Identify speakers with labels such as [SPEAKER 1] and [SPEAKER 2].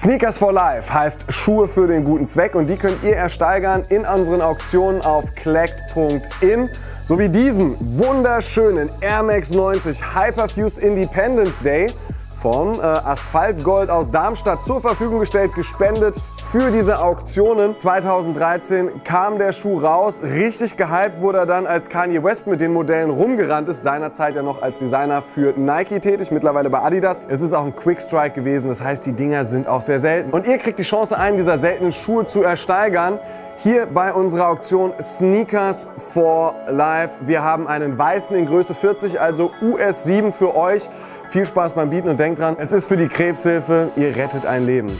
[SPEAKER 1] Sneakers for Life heißt Schuhe für den guten Zweck und die könnt ihr ersteigern in unseren Auktionen auf collect.in sowie diesen wunderschönen Air Max 90 Hyperfuse Independence Day von äh, Asphaltgold aus Darmstadt zur Verfügung gestellt, gespendet für diese Auktionen. 2013 kam der Schuh raus, richtig gehypt wurde er dann, als Kanye West mit den Modellen rumgerannt ist, seinerzeit ja noch als Designer für Nike tätig, mittlerweile bei Adidas. Es ist auch ein Quick Strike gewesen, das heißt, die Dinger sind auch sehr selten. Und ihr kriegt die Chance, einen dieser seltenen Schuhe zu ersteigern. Hier bei unserer Auktion Sneakers for Life. Wir haben einen weißen in Größe 40, also US 7 für euch. Viel Spaß beim Bieten und denkt dran, es ist für die Krebshilfe, ihr rettet ein Leben.